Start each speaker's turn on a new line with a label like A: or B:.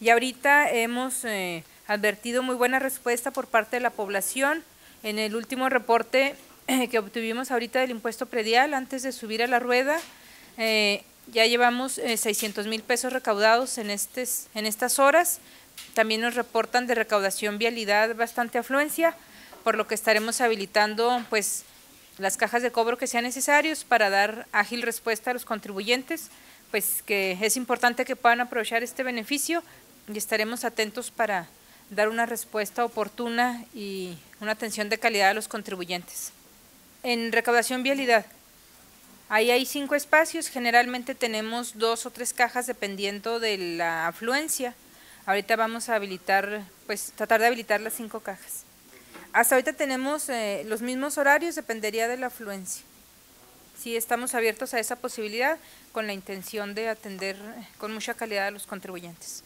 A: Y ahorita hemos eh, advertido muy buena respuesta por parte de la población. En el último reporte que obtuvimos ahorita del impuesto predial antes de subir a la rueda, eh, ya llevamos 600 mil pesos recaudados en, estes, en estas horas. También nos reportan de recaudación vialidad bastante afluencia, por lo que estaremos habilitando pues las cajas de cobro que sean necesarios para dar ágil respuesta a los contribuyentes, pues que es importante que puedan aprovechar este beneficio y estaremos atentos para dar una respuesta oportuna y una atención de calidad a los contribuyentes. En recaudación vialidad, ahí hay cinco espacios, generalmente tenemos dos o tres cajas dependiendo de la afluencia. Ahorita vamos a habilitar, pues tratar de habilitar las cinco cajas. Hasta ahorita tenemos eh, los mismos horarios, dependería de la afluencia. Sí, estamos abiertos a esa posibilidad con la intención de atender con mucha calidad a los contribuyentes.